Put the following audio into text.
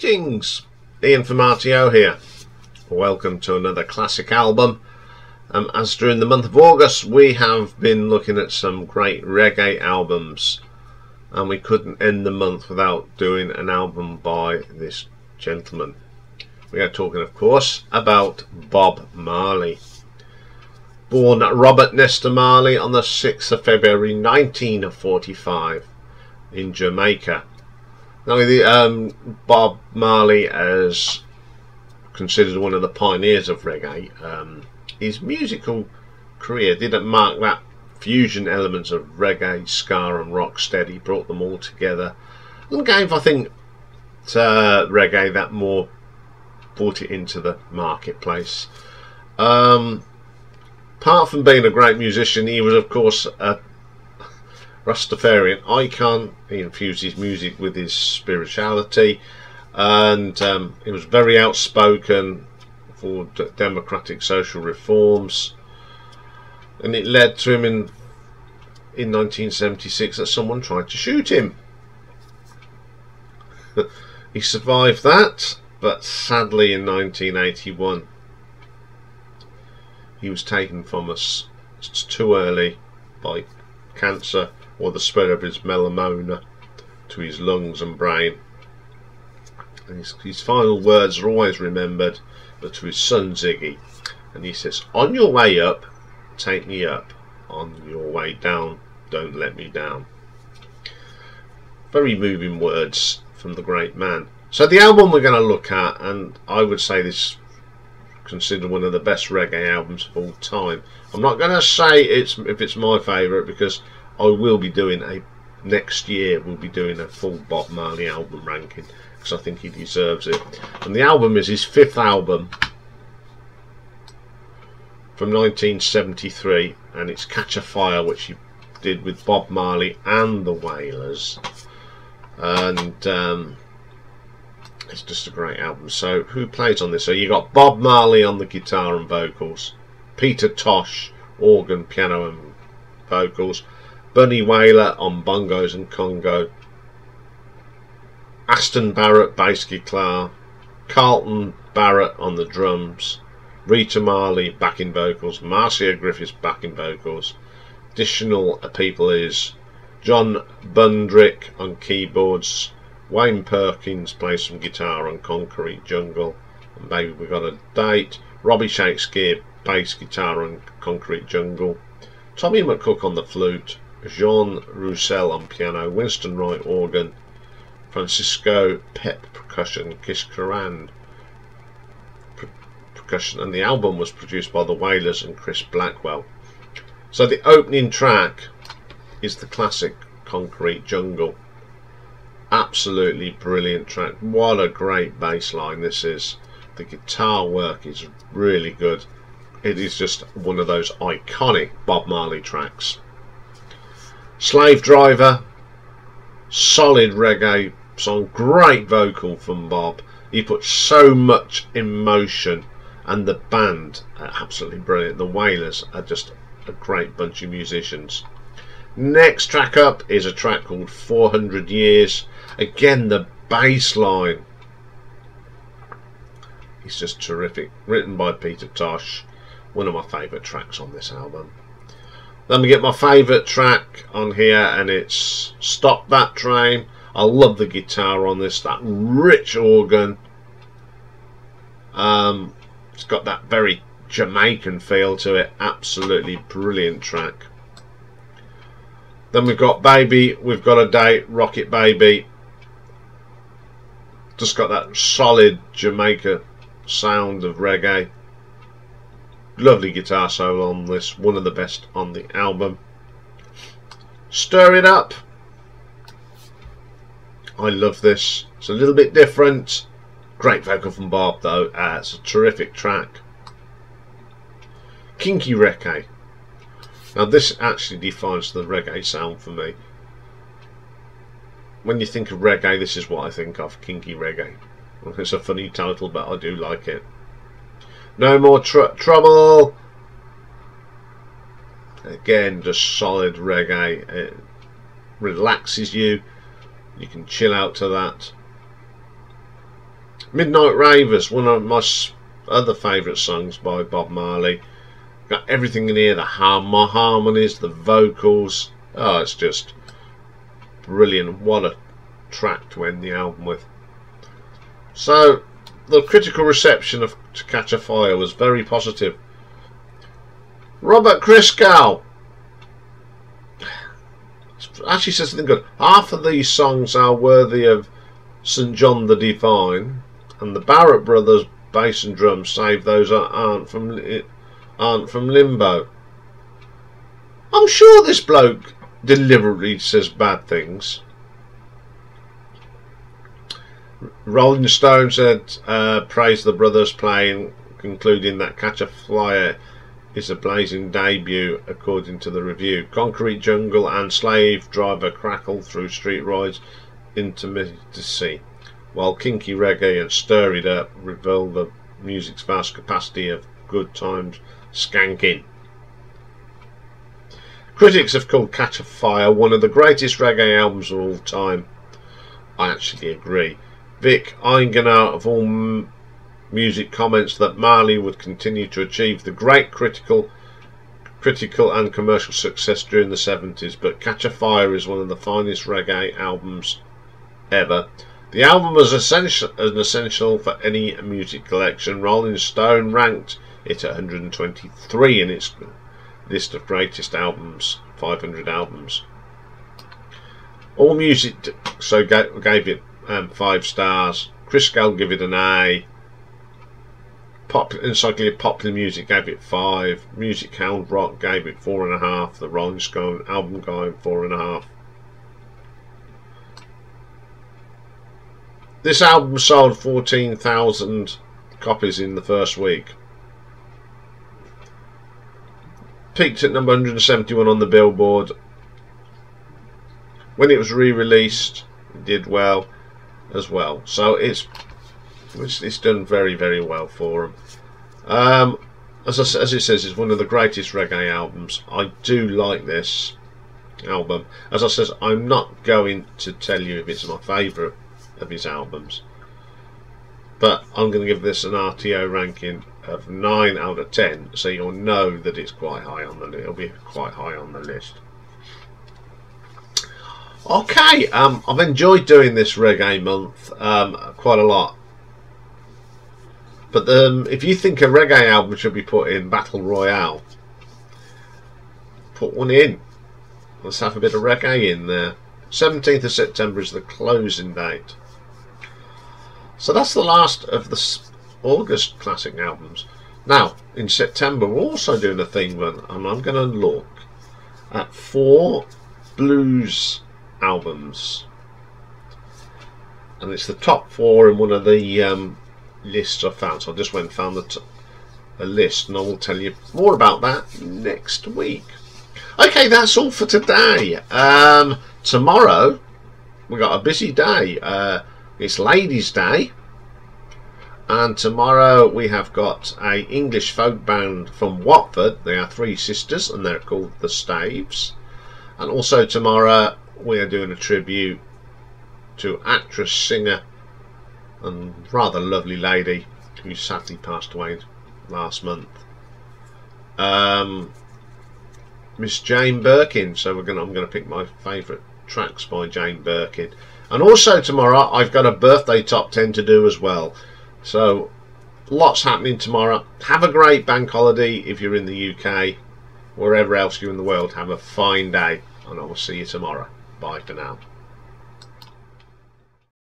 Greetings, Iain Formatio here. Welcome to another classic album. Um, as during the month of August, we have been looking at some great reggae albums, and we couldn't end the month without doing an album by this gentleman. We are talking, of course, about Bob Marley. Born Robert Nesta Marley on the 6th of February 1945 in Jamaica. Now, the, um, Bob Marley is considered one of the pioneers of reggae. Um, his musical career didn't mark that fusion elements of reggae, ska, and rock steady, brought them all together, and gave, I think, to reggae that more brought it into the marketplace. Um, apart from being a great musician, he was, of course, a Rastafarian icon. He infused his music with his spirituality, and um, he was very outspoken for democratic social reforms. And it led to him in in 1976 that someone tried to shoot him. he survived that, but sadly in 1981 he was taken from us too early by cancer or the spread of his melanoma to his lungs and brain. And his, his final words are always remembered, but to his son Ziggy. And he says, On your way up, take me up. On your way down, don't let me down. Very moving words from the great man. So the album we're going to look at, and I would say this considered one of the best reggae albums of all time. I'm not going to say it's if it's my favourite because I will be doing a next year. We'll be doing a full Bob Marley album ranking because I think he deserves it. And the album is his fifth album from 1973, and it's Catch a Fire, which he did with Bob Marley and the Wailers. And um, it's just a great album. So who plays on this? So you got Bob Marley on the guitar and vocals, Peter Tosh organ, piano and vocals, Bunny Wailer on bongos and congo, Aston Barrett bass guitar, Carlton Barrett on the drums, Rita Marley backing vocals, Marcia Griffiths backing vocals. Additional people is John Bundrick on keyboards, Wayne Perkins plays some guitar on Concrete Jungle, and Baby we've got a date. Robbie Shakespeare bass guitar on Concrete Jungle, Tommy McCook on the flute, Jean Roussel on piano, Winston Wright organ, Francisco Pep percussion, Chris Karan percussion, and the album was produced by the Wailers and Chris Blackwell. So the opening track is the classic Concrete Jungle. Absolutely brilliant track. What a great bass line this is. The guitar work is really good. It is just one of those iconic Bob Marley tracks. Slave Driver, solid reggae song, great vocal from Bob. He put so much emotion, and the band are absolutely brilliant. The Wailers are just a great bunch of musicians. Next track up is a track called 400 Years. Again, the bass line is just terrific. Written by Peter Tosh, one of my favourite tracks on this album. Then we get my favourite track on here and it's Stop That Train. I love the guitar on this, that rich organ. Um, it's got that very Jamaican feel to it. Absolutely brilliant track. Then we've got Baby, we've got a date, Rock It Baby. Just got that solid Jamaica sound of reggae. Lovely guitar solo on this, one of the best on the album. Stir It Up. I love this. It's a little bit different. Great vocal from Bob though. Uh, it's a terrific track. Kinky Reggae. Now this actually defines the reggae sound for me. When you think of reggae, this is what I think of. Kinky Reggae. It's a funny title, but I do like it. No more tr trouble. Again, just solid reggae. It relaxes you. You can chill out to that. Midnight Ravers, one of my other favourite songs by Bob Marley. Got everything in here, the harmonies, the vocals. Oh, it's just brilliant. What a track to end the album with. So, the critical reception of To Catch a Fire was very positive. Robert Christgau actually says something good. Half of these songs are worthy of St John the Divine, and the Barrett Brothers bass and drums save those aren't from aren't from Limbo. I'm sure this bloke deliberately says bad things. Rolling Stone said, uh, praise the brothers playing, concluding that Catch a Fire is a blazing debut according to the review. Concrete Jungle and Slave Driver crackle through street rides intimacy, while kinky reggae and stir it up reveal the music's vast capacity of good times skanking. Critics have called Catch a Fire one of the greatest reggae albums of all time. I actually agree. Vik Iyengar of all music comments that Marley would continue to achieve the great critical critical and commercial success during the 70s, but Catch a Fire is one of the finest reggae albums ever. The album was essential, an essential for any music collection. Rolling Stone ranked it at 123 in its list of greatest albums, 500 albums. All Music so gave it um, five stars. Christgau gave it an A. Pop Encyclopedia Popular Music gave it five. Music Hound Rock gave it four and a half. The Rolling Stone album guide four and a half. This album sold 14,000 copies in the first week. Peaked at number 171 on the Billboard. When it was re-released, it did well as well. So it's it's, it's done very very well for them. Um, as, I, as it says, it's one of the greatest reggae albums. I do like this album. As I says, I'm not going to tell you if it's my favourite of his albums, but I'm going to give this an RTO ranking of 9 out of 10, so you'll know that it's quite high on the. It'll be quite high on the list. Okay, um, I've enjoyed doing this reggae month um, quite a lot. But um, if you think a reggae album should be put in Battle Royale, put one in. Let's have a bit of reggae in there. 17th of September is the closing date. So that's the last of the August classic albums. Now, in September, we're also doing a thing and I'm going to look at four blues albums. And it's the top four in one of the um, lists I found. So I just went and found the a list, and I will tell you more about that next week. Okay, that's all for today. Um, tomorrow, we got a busy day. Uh, it's Ladies' Day. And tomorrow we have got a English folk band from Watford. They are three sisters and they're called the Staves. And also tomorrow we are doing a tribute to actress, singer, and rather lovely lady who sadly passed away last month. Um, Miss Jane Birkin. So we're gonna I'm gonna pick my favourite tracks by Jane Birkin. And also tomorrow I've got a birthday top ten to do as well. So lots happening tomorrow. Have a great bank holiday if you're in the UK. Wherever else you're in the world, have a fine day and I will see you tomorrow. Bye for now.